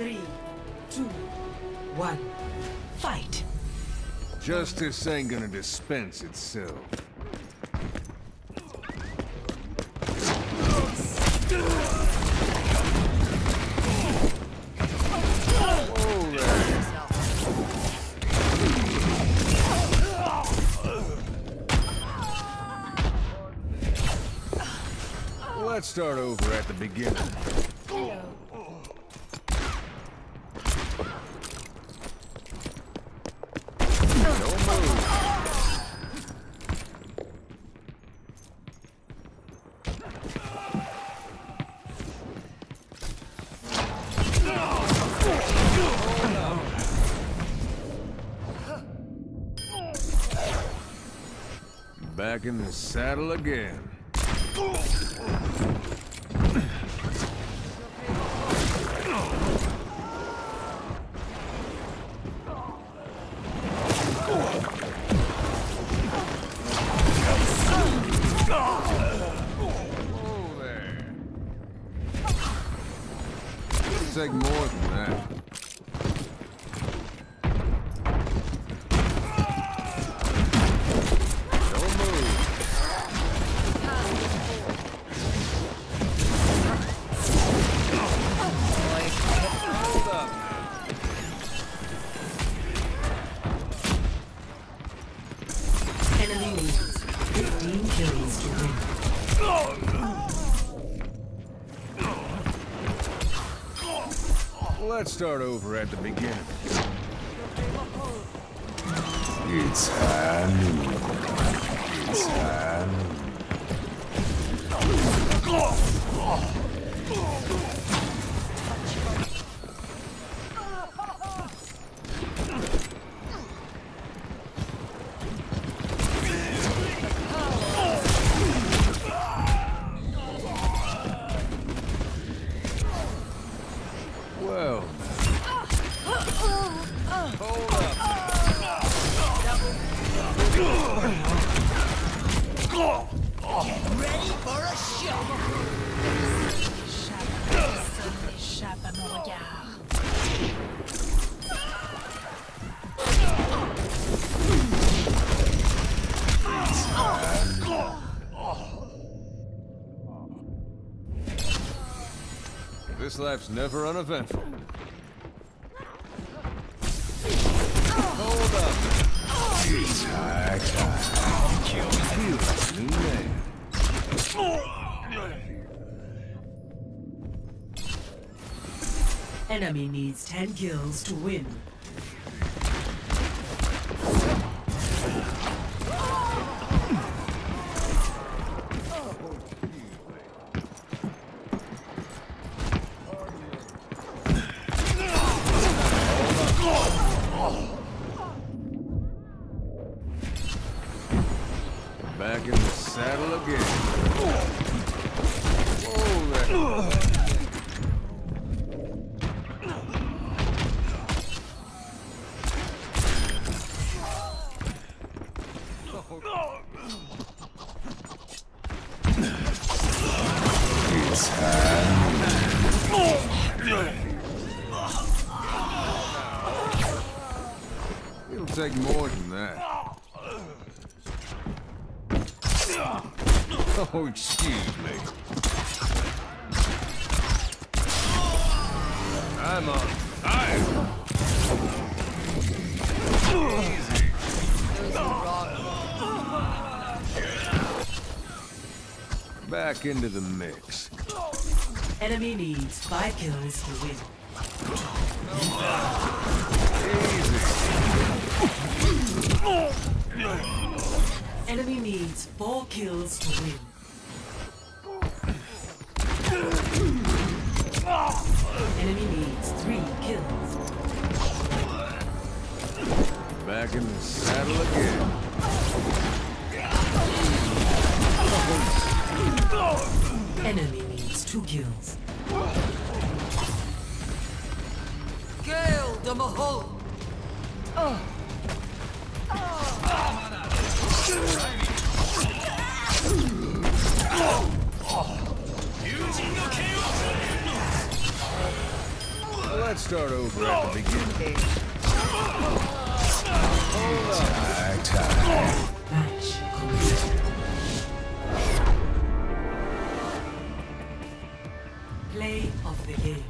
Three, two, one, fight. Justice ain't gonna dispense itself. Let's start over at the beginning. Back in the saddle again. Let's start over at the beginning. It's Halloween. It's Halloween. Well. Life's never uneventful. Hold up. High time. New man. Enemy needs 10 kills to win. Back in the saddle again. Whoa. It'll take more than that. Oh, excuse me. I'm on fire. Back into the mix. Enemy needs 5 kills to win. Easy. Enemy needs 4 kills to win. Enemy needs 3 kills. Back in the saddle again. Enemy needs 2 kills. Gale de Mahol! Let's start over at the beginning. Time. Match. Play of the game.